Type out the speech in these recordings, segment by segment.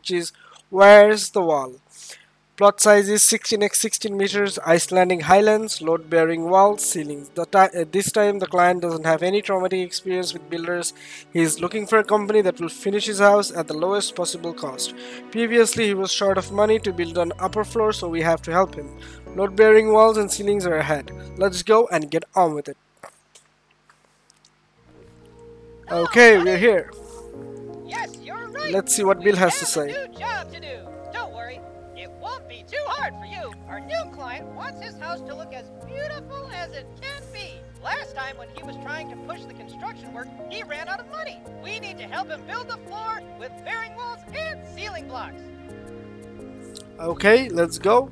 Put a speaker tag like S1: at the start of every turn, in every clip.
S1: which is where's the wall? Plot size is 16 x 16 meters Icelandic highlands load bearing walls ceilings. Uh, this time the client doesn't have any traumatic experience with builders. He is looking for a company that will finish his house at the lowest possible cost. Previously he was short of money to build an upper floor so we have to help him. Load bearing walls and ceilings are ahead. Let's go and get on with it. Okay we're here. Let's see what
S2: We
S1: Bill has to say.
S2: A new job to. Don't worry, it won't be too hard for you. Our new client wants his house to look as beautiful as it can be. Last time when he was trying to push the construction work, he ran out of money. We need to help him build the floor with bearing walls and ceiling blocks.
S1: Okay, let's go.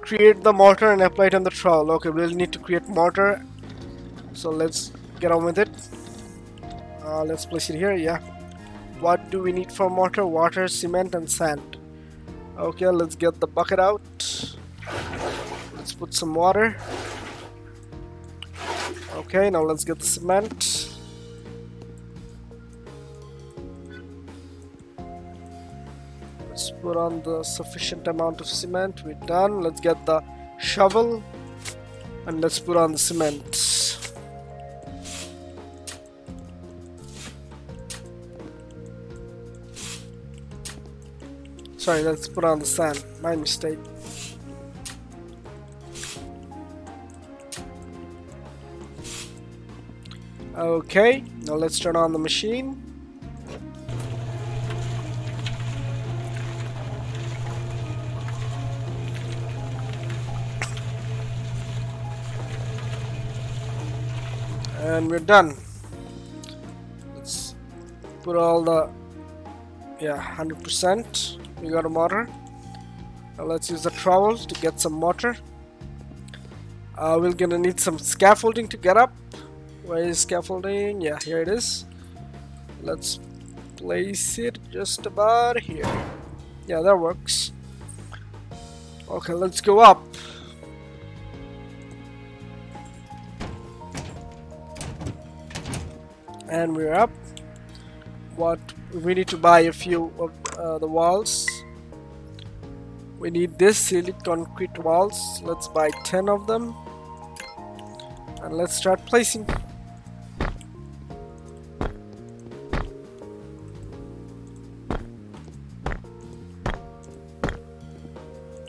S1: Create the mortar and apply it on the trowel. Okay, we'll need to create mortar. So let's get on with it. Uh, let's place it here, yeah. What do we need for mortar? Water, cement, and sand. Okay, let's get the bucket out. Let's put some water. Okay, now let's get the cement. Let's put on the sufficient amount of cement. We're done. Let's get the shovel and let's put on the cement. Sorry, let's put on the sand. My mistake. Okay, now let's turn on the machine. and we're done let's put all the yeah 100% we got a mortar? Now let's use the trowel to get some mortar uh, we're gonna need some scaffolding to get up. Where is scaffolding? Yeah here it is. Let's place it just about here. Yeah that works. Okay let's go up. And we're up. What we need to buy a few of uh, the walls. We need this silly concrete walls. Let's buy 10 of them. And let's start placing.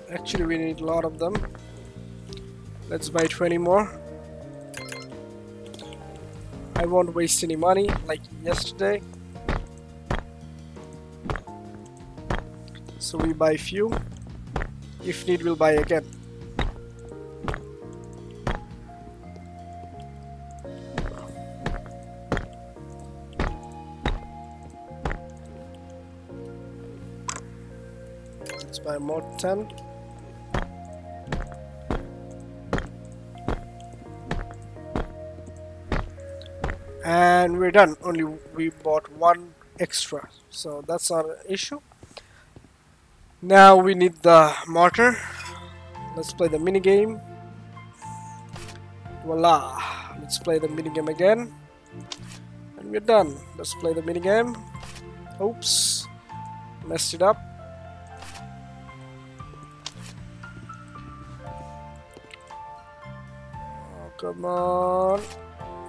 S1: Actually we need a lot of them. Let's buy 20 more. I won't waste any money like yesterday. So we buy few. If need, we'll buy again. Let's buy more 10. and we're done only we bought one extra so that's an issue now we need the marker. let's play the mini game voila. Let's play the mini game again. And we're done. Let's play the mini game oops. Messed it up. Oh come on.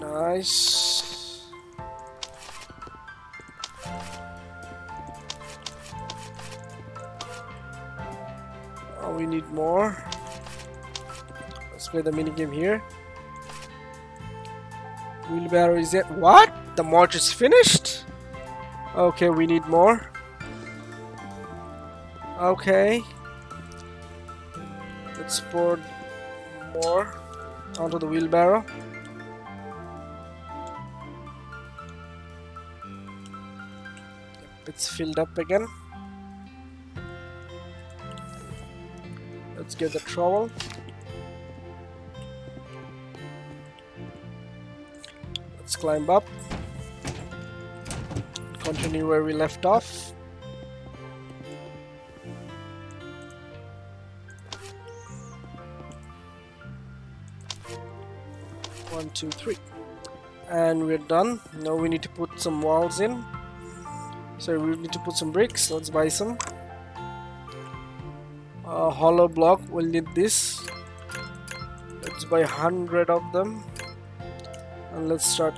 S1: Nice. Need more. Let's play the mini game here. Wheelbarrow is it? What? The march is finished? Okay, we need more. Okay. Let's pour more onto the wheelbarrow. it's filled up again let's get the trowel. Let's climb up. Continue where we left off. One two three. And we're done. Now we need to put some walls in. So we need to put some bricks. Let's buy some uh, hollow block we'll need this. Let's buy 100 of them. And let's start.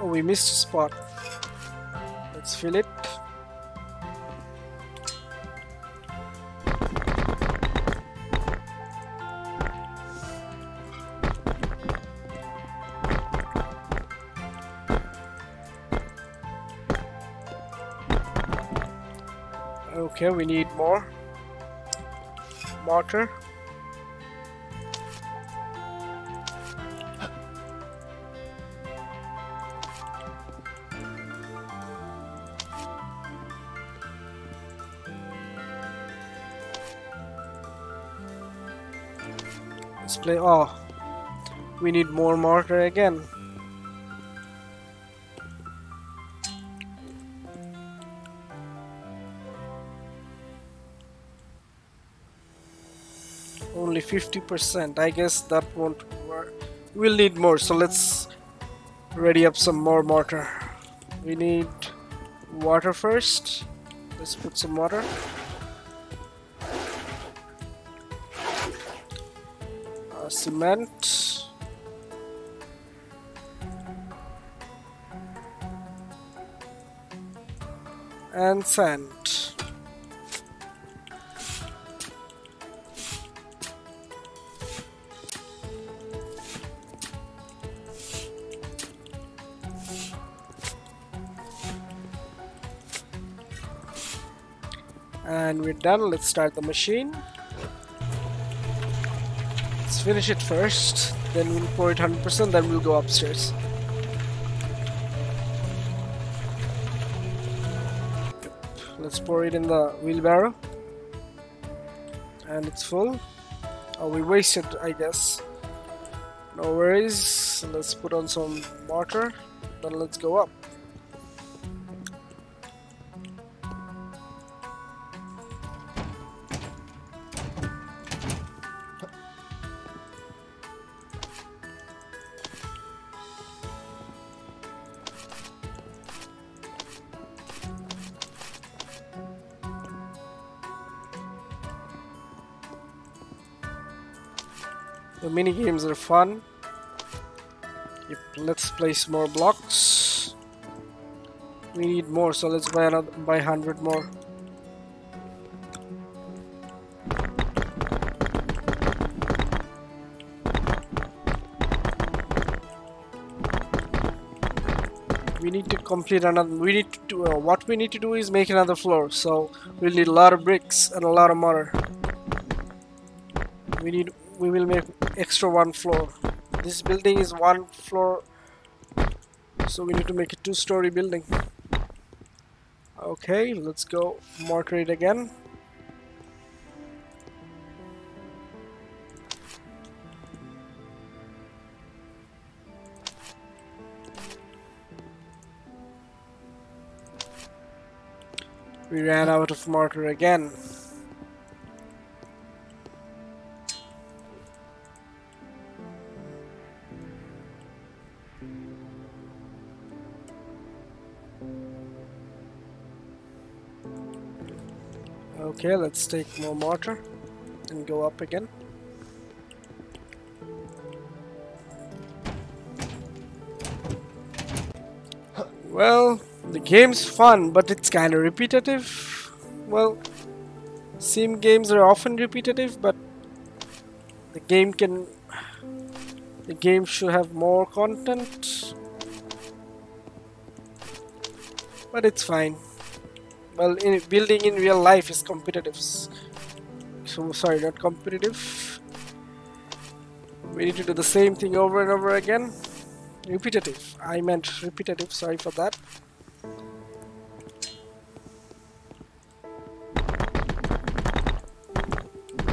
S1: Oh we missed a spot. Let's fill it Okay, we need more mortar. Let's play. Oh, we need more mortar again. 50% I guess that won't work. We'll need more so let's ready up some more mortar. We need water first. Let's put some water. Uh, cement. And sand done let's start the machine. Let's finish it first. Then we'll pour it 100% then we'll go upstairs. Let's pour it in the wheelbarrow. And it's full. Oh we wasted I guess. No worries. Let's put on some water, then let's go up The mini games are fun. Yep, let's place more blocks. We need more, so let's buy another buy hundred more. We need to complete another. We need to do, uh, what we need to do is make another floor. So we'll need a lot of bricks and a lot of mortar. We need. We will make extra one floor. This building is one floor so we need to make a two-story building. Okay let's go mortar it again. We ran out of mortar again Okay, let's take more mortar and go up again. Well, the game's fun, but it's kind of repetitive. Well, sim games are often repetitive, but the game can... The game should have more content. But it's fine well in building in real life is competitive. So sorry not competitive. We need to do the same thing over and over again. Repetitive. I meant repetitive. Sorry for that.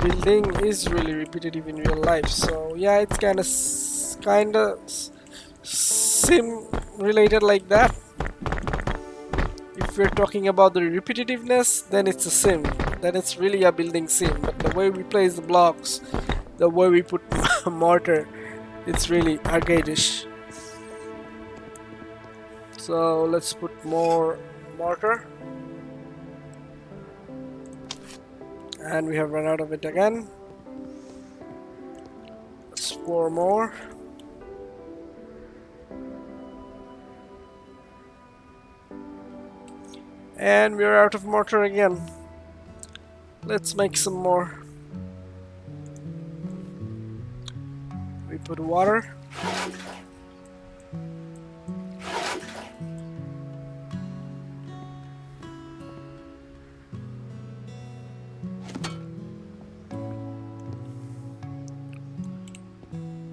S1: Building is really repetitive in real life. So yeah it's kind of kind of sim related like that if we're talking about the repetitiveness then it's a sim. Then it's really a building sim. but the way we place the blocks the way we put mortar it's really arcade-ish. So let's put more mortar. And we have run out of it again. Let's pour more and we're out of mortar again. Let's make some more. We put water.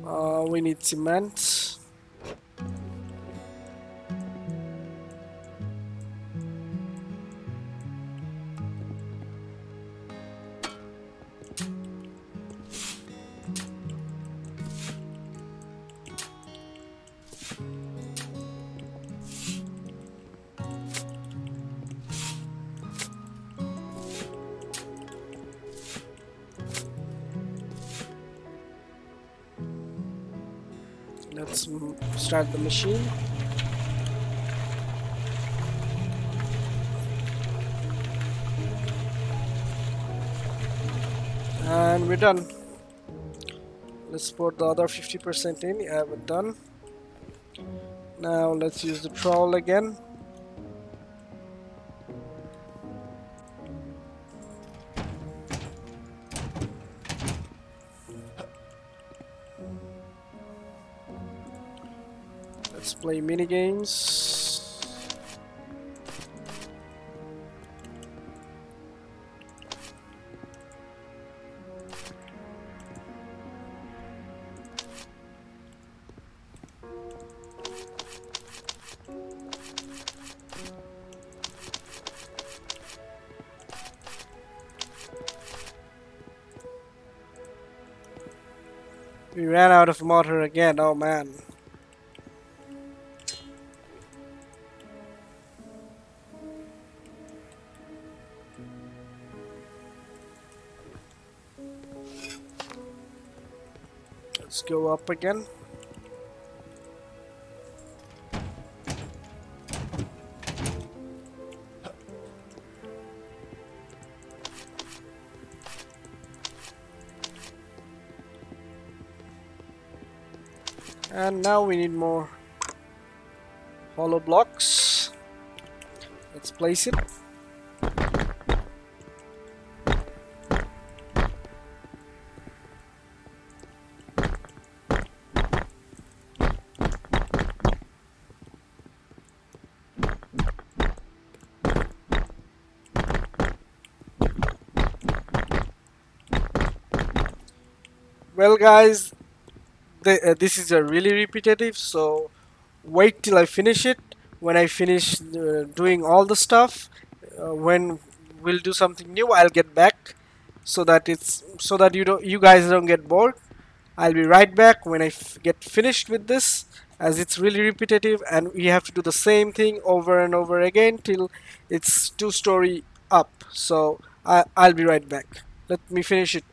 S1: Uh, we need cement let's start the machine. And we're done. Let's put the other 50% in. Yeah we're done. Now let's use the trowel again Play mini games. We ran out of mortar again, oh man. Let's go up again. And now we need more hollow blocks. Let's place it. Well guys, the, uh, this is a really repetitive so wait till I finish it. When I finish uh, doing all the stuff uh, when we'll do something new I'll get back so that it's so that you don't you guys don't get bored. I'll be right back when I get finished with this as it's really repetitive and we have to do the same thing over and over again till it's two story up. So I, I'll be right back. Let me finish it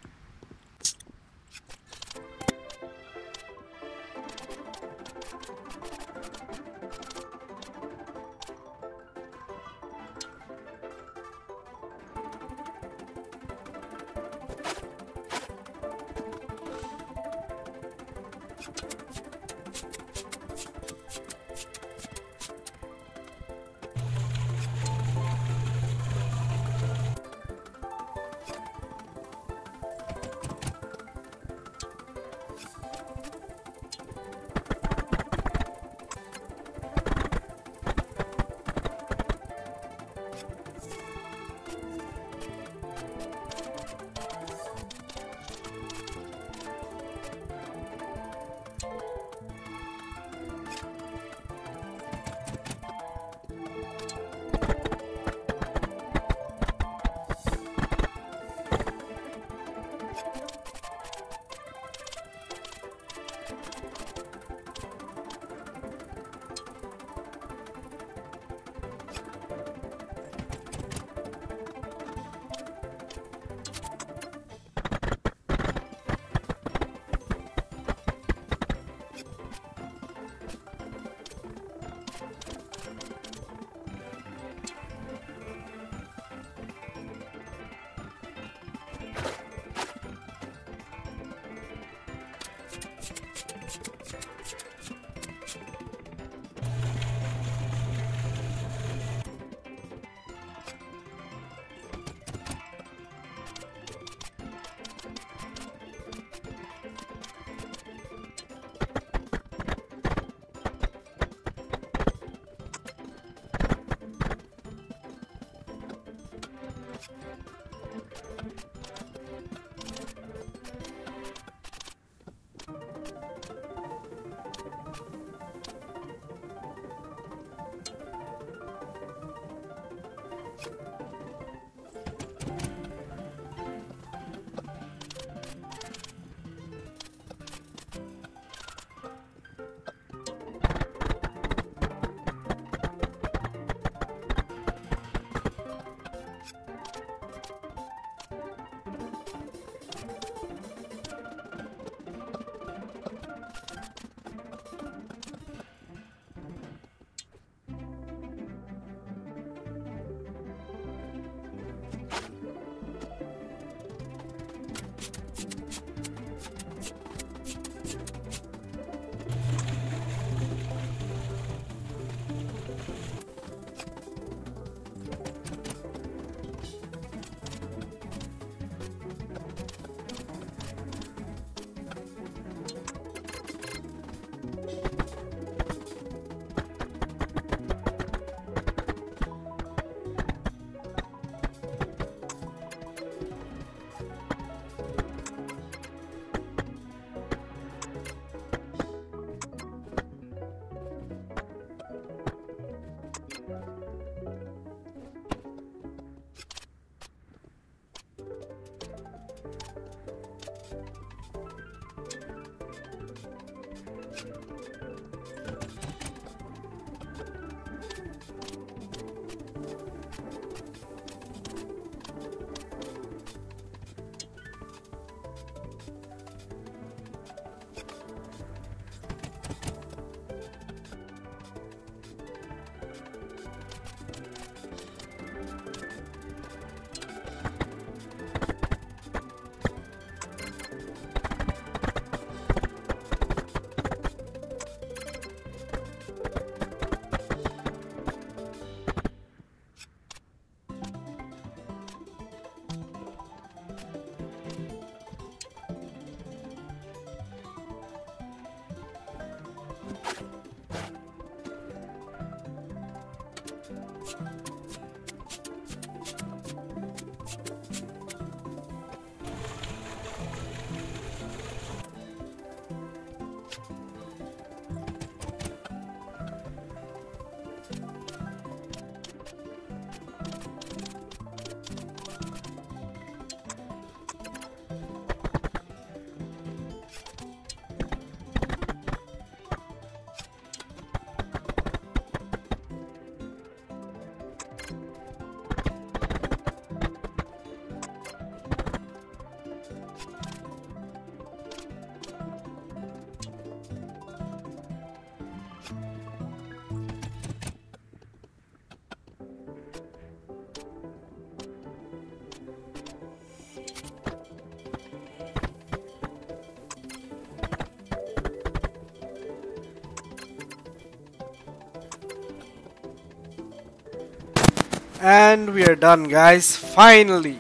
S1: and we are done guys. Finally.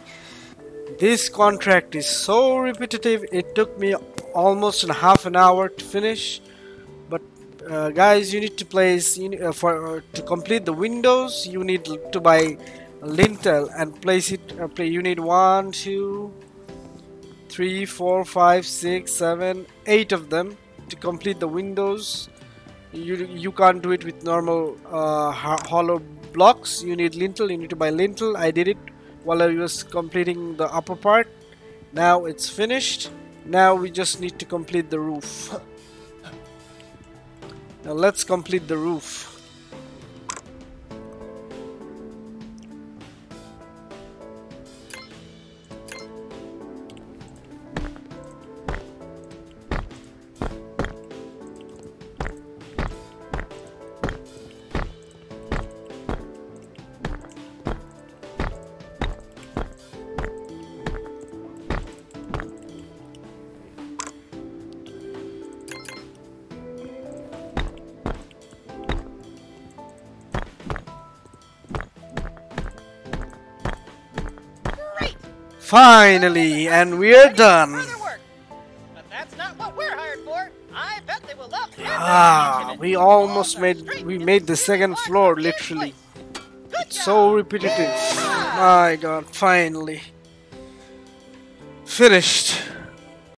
S1: This contract is so repetitive it took me almost a half an hour to finish. But uh, guys you need to place you need, uh, for uh, to complete the windows you need to buy lintel and place it uh, play, you need one two three four five six seven eight of them to complete the windows. You you can't do it with normal uh, hollow blocks. You need lintel you need to buy lintel. I did it while I was completing the upper part. Now it's finished. Now we just need to complete the roof. Now let's complete the roof
S2: will love every inch
S1: ah we almost made we
S2: and
S1: made the second floor literally.
S2: Good
S1: so repetitive. My god finally. Finished